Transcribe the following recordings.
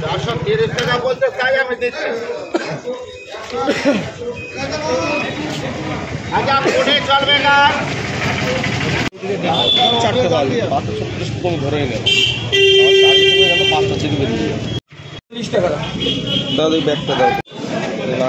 চারশো তিরিশ টাকা বলতে চাই আমি দিচ্ছি আচ্ছা ফোনে চলবে না চারটে বাজে পাঁচটা পাঁচটা থেকে বেরিয়ে দাদা ব্যাগটা দাও। না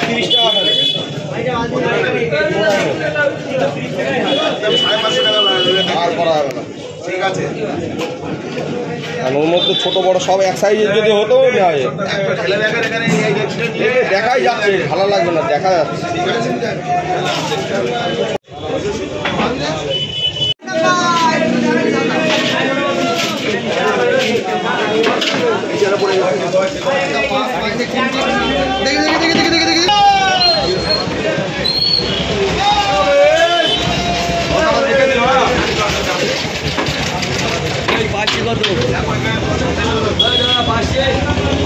তিরিশ টাকা আর করা যাবে না। ঠিক আছে। আর ওর মধ্যে ছোট বড় সব এক সাইজের যদি হতো নেওয়া দেখাই যাচ্ছে ভালো লাগবে না দেখা যাচ্ছে।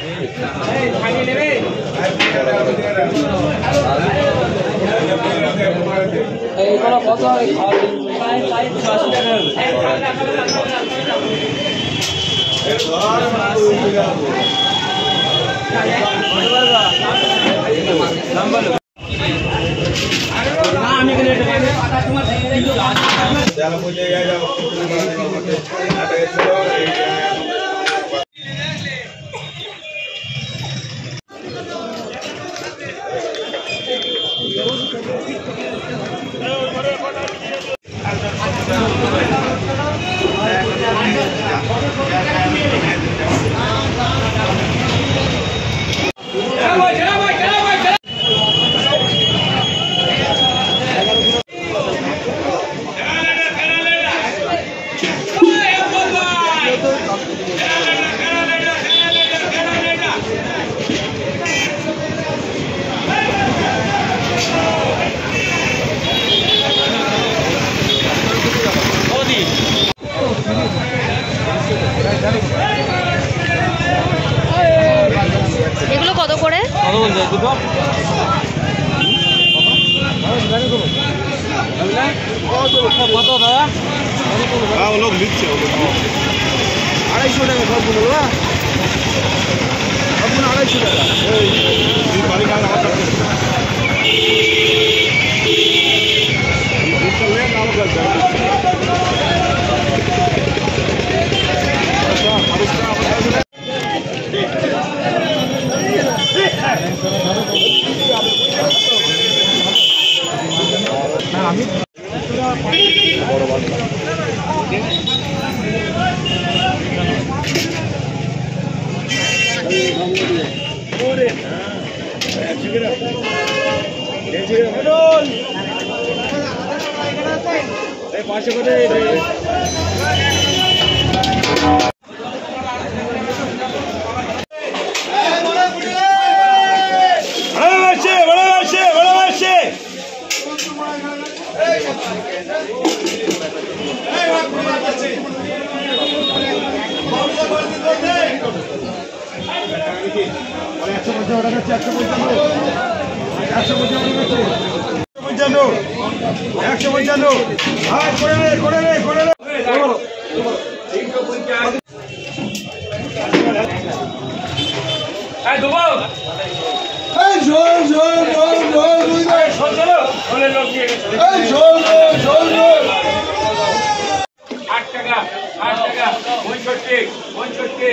ঠিক আছে এগুলো কত করে হ্যাঁ লোক নিচ্ছে আড়াইশো টাকা সবগুলো না সবগুলো আড়াইশো টাকা বাড়ি কাজ আমার কাছে পাঁচশো করে পঞ্চান্ন একশো পঞ্চান্ন হাই করে রে করে রে করে রে এই ঝোল ঝোল ঝোল ঝোল দুই দে এই ঝোল ঝোল ঝোল ঝোল আট টাকা আট টাকা পঁয়ষট্টি পঁয়ষট্টি।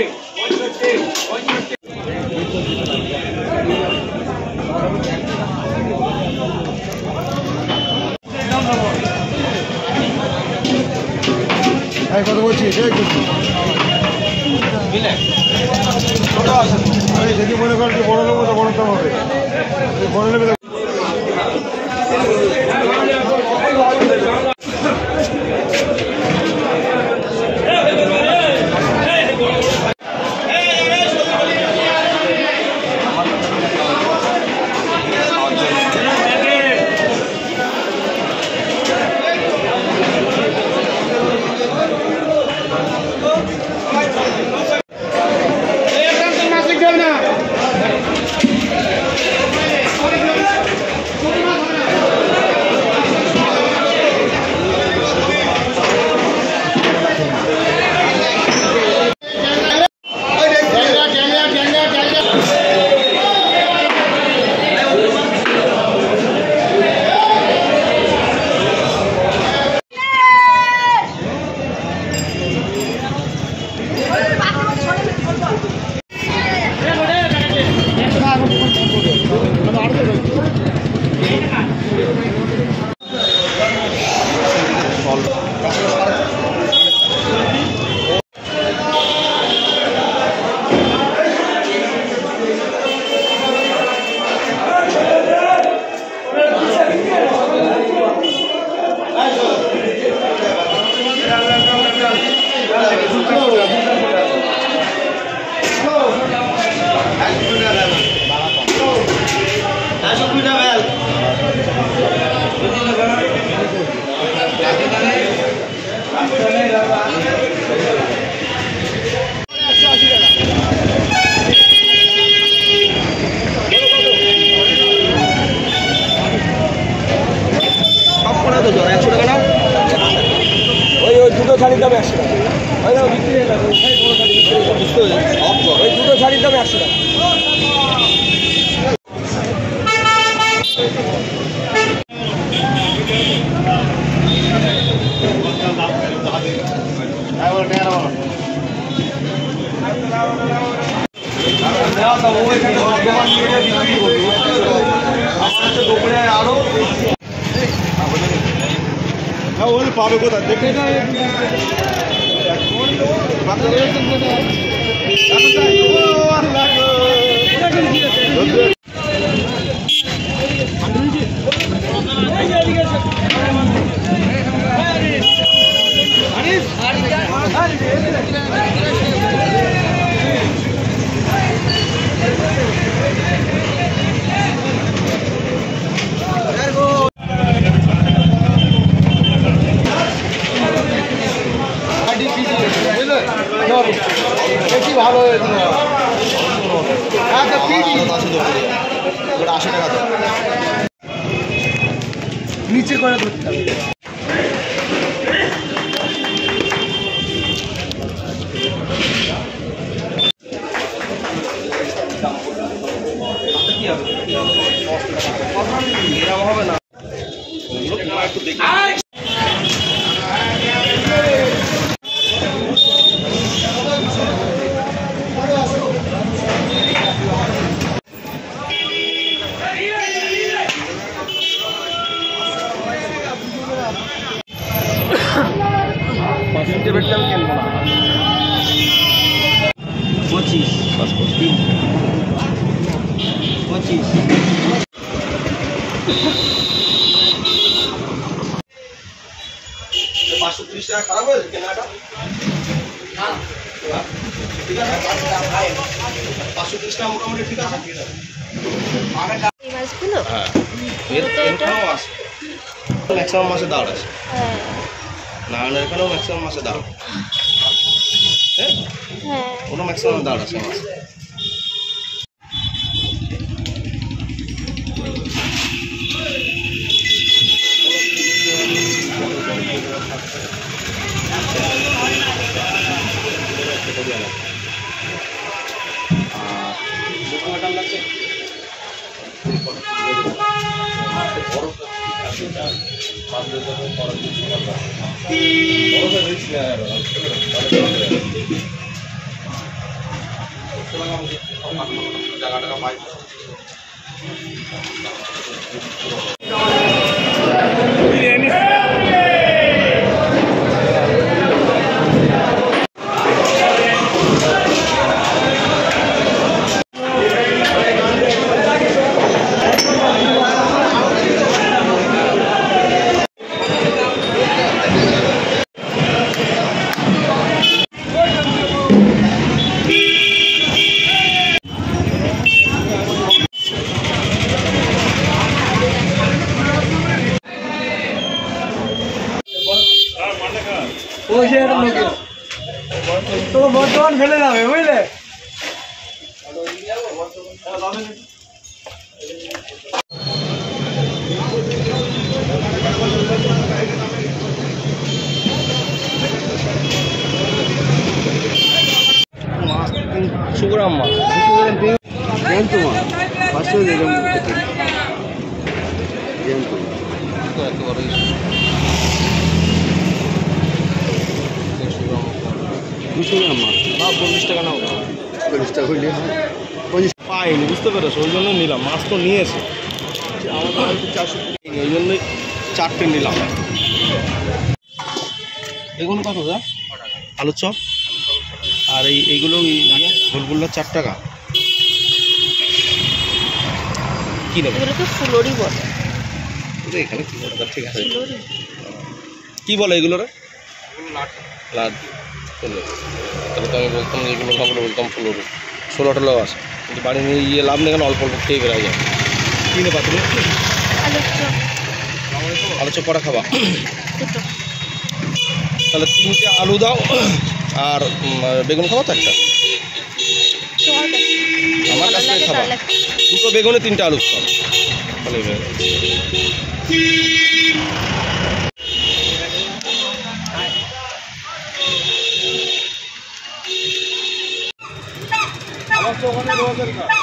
দাম একশো টাকা। ওই না বিক্রি হয়ে গেল। বুঝতে পেরেছি। ওই দুটো শাড়ির দাম একশো টাকা। হ্যাঁ ওই পাবে কোথায় দেখে বেশি তিনটে ত্রিশ টাকা খারাপ হয়েছে কেনাটা পাঁচশো ত্রিশ টাকা মোটামুটি ঠিক আছে? এই মাছগুলো? হ্যাঁ। ম্যাক্সিমাম মাসে দাঁড় আছে। হ্যাঁ। নারায়ণের এখানেও ম্যাক্সিমাম মাসে দাঁড়। হ্যাঁ? হ্যাঁ। ওটা ম্যাক্সিমাম দাঁড় আছে মাছ। জায়গাটা পাই তোকে বর্তমান ফেলে যাবে বুঝলে সুগ্রাম মা জ্যান্ত মা পাঁচশো দিলাম জ্যান্ত দুশো গ্রাম মা না চল্লিশ টাকা চল্লিশ টাকা হইলে হয়। পাইনি বুঝতে পেরেছ? ওই জন্য নিলাম মাছ তো নিয়েছে। আমাদের হয়তো চারশো ওই জন্যই চারটে নিলাম। এগুলো কত দা আলুর চপ? আর এই এইগুলো গোলগুল্লা চার টাকা। কি নেবে? বলে। এখানে কি বলে? ঠিক আছে। কি বলে এগুলো রে লাদ তাহলে তো আমি বলতাম যে এগুলো বলে বলতাম ষোলো ষোলো টোলো আছে। কিন্তু বাড়ি নিয়ে গিয়ে লাভ নেই কেন? অল্প অল্প খেয়ে বেড়া যায়। কী নেবা তুমি? আলুর চপ। করা খাবা? দুটো। তাহলে তিনটে আলু দাও আর বেগুন খাব তো একটা? আমার কাছ থেকে খাবা। দুটো বেগুনে তিনটে আলু খাব। তাহলে হয়ে